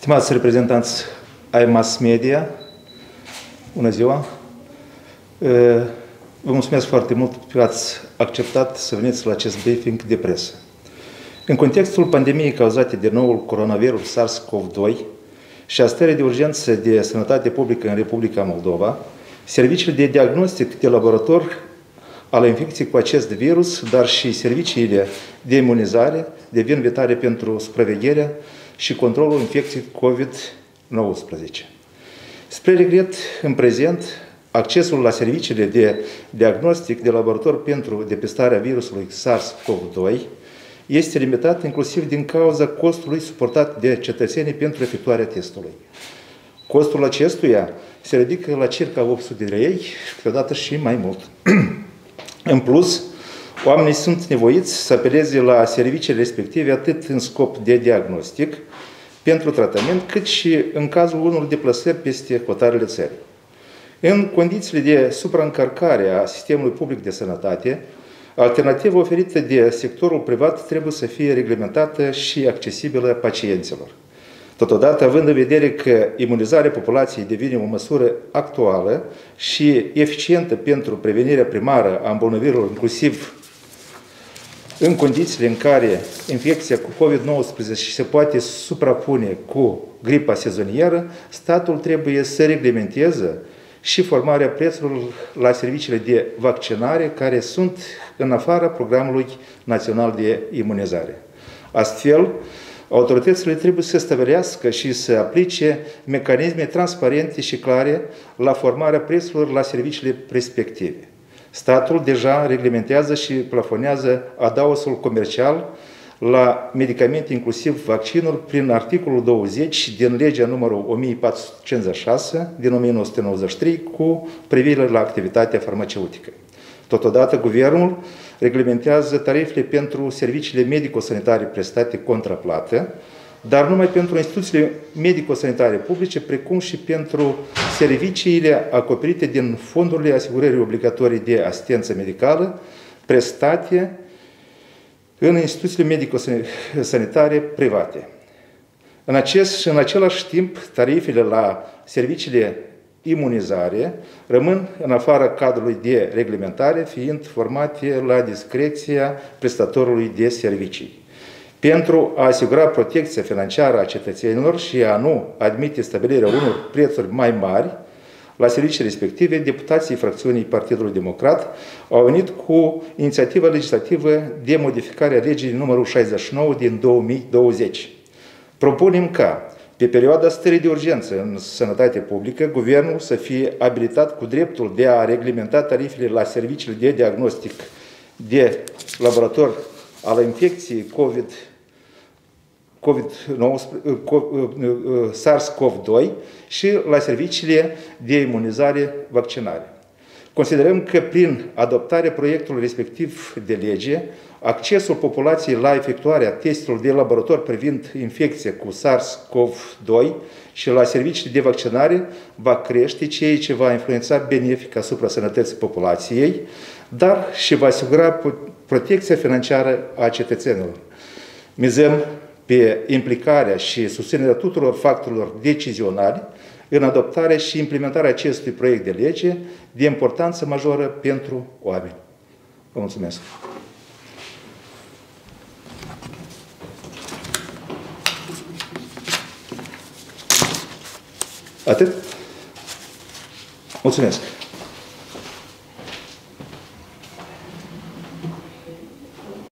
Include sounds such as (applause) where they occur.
Stimați reprezentanți ai mass media, bună ziua! Vă mulțumesc foarte mult că ați acceptat să veniți la acest briefing de presă. În contextul pandemiei cauzate de noul coronavirus SARS-CoV-2 și a stării de urgență de sănătate publică în Republica Moldova, serviciile de diagnostic de laborator ale infecției cu acest virus, dar și serviciile de imunizare devin vitale pentru supravegherea și controlul infecției COVID-19. Spre regret, în prezent, accesul la serviciile de diagnostic de laborator pentru depistarea virusului SARS-CoV-2 este limitat inclusiv din cauza costului suportat de cetățenii pentru efectuarea testului. Costul acestuia se ridică la circa 800 de lei, câteodată și mai mult. (clears throat) în plus, oamenii sunt nevoiți să apeleze la serviciile respective atât în scop de diagnostic, pentru tratament, cât și în cazul unor deplasări peste hotarele țării. În condițiile de supraîncărcare a sistemului public de sănătate, alternativa oferită de sectorul privat trebuie să fie reglementată și accesibilă pacienților. Totodată, având în vedere că imunizarea populației devine o măsură actuală și eficientă pentru prevenirea primară a îmbolnăvirilor, inclusiv în condițiile în care infecția cu COVID-19 se poate suprapune cu gripa sezonieră, statul trebuie să reglementeze și formarea prețurilor la serviciile de vaccinare care sunt în afara programului național de imunizare. Astfel, autoritățile trebuie să stăvilească și să aplice mecanisme transparente și clare la formarea prețurilor la serviciile respective. Statul deja reglementează și plafonează adaosul comercial la medicamente, inclusiv vaccinuri, prin articolul 20 din legea numărul 1456 din 1993 cu privire la activitatea farmaceutică. Totodată, Guvernul reglementează tarifele pentru serviciile medico-sanitare prestate contra plată, dar numai pentru instituțiile medico-sanitare publice, precum și pentru serviciile acoperite din fondurile asigurării obligatorii de asistență medicală prestate în instituțiile medico-sanitare private. În, acest, și în același timp, tarifele la serviciile imunizare rămân în afara cadrului de reglementare, fiind formate la discreția prestatorului de servicii pentru a asigura protecția financiară a cetățenilor și a nu admite stabilirea unor prețuri mai mari la servicii respective, deputații fracțiunii Partidului Democrat au venit cu inițiativa legislativă de modificare a legii numărul 69 din 2020. Propunem ca, pe perioada stării de urgență în sănătate publică, guvernul să fie abilitat cu dreptul de a reglementa tarifele la serviciile de diagnostic de laborator al infecției COVID SARS-CoV-2 și la serviciile de imunizare vaccinare. Considerăm că prin adoptarea proiectului respectiv de lege, accesul populației la efectuarea testelor de laborator privind infecția cu SARS-CoV-2 și la serviciile de vaccinare va crește, ceea ce va influența benefic asupra sănătății populației, dar și va asigura protecția financiară a cetățenilor. Mizăm pe implicarea și susținerea tuturor factorilor decizionali în adoptarea și implementarea acestui proiect de lege de importanță majoră pentru oameni. Vă mulțumesc! Atât? Mulțumesc!